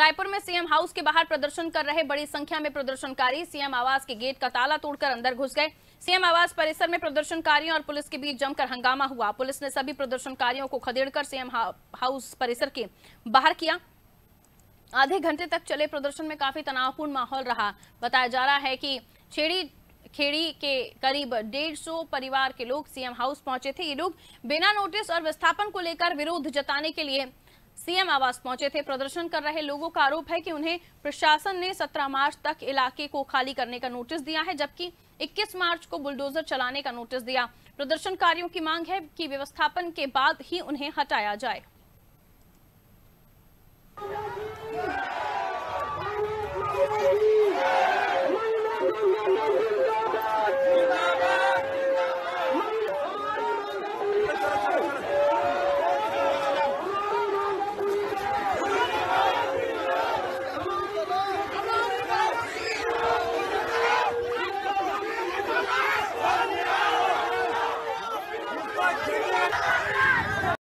रायपुर में CM house के बाहर प्रदर्शन कर रहे बड़ी संख्या में प्रदर्शनकारी। सीएम आवास के गेट का ताला तोड़कर अंदर घुस गए। सीएम आवास परिसर में प्रदर्शनकारियों और पुलिस के बीच जमकर हंगामा हुआ। पुलिस ने सभी प्रदर्शनकारियों को खदेड़कर सीएम हाउस परिसर के बाहर किया। आधे घंटे तक चले प्रदर्शन में काफ़ी तनावपूर्ण माहौल रहा। बताया जा रहा है कि छेड़ी, खेड़ी के करीब डेढ़ सौ परिवार के लोग सीएम हाउस पहुँचे थे। ये लोग बिना नोटिस और विस्थापन को लेकर विरोध जताने के लिए सीएम आवास पहुँचे थे। प्रदर्शन कर रहे लोगों का आरोप है कि उन्हें प्रशासन ने 17 मार्च तक इलाके को खाली करने का नोटिस दिया है, जबकि 21 मार्च को बुलडोजर चलाने का नोटिस दिया। प्रदर्शनकारियों की मांग है कि व्यवस्थापन के बाद ही उन्हें हटाया जाए। Come on.